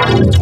I need.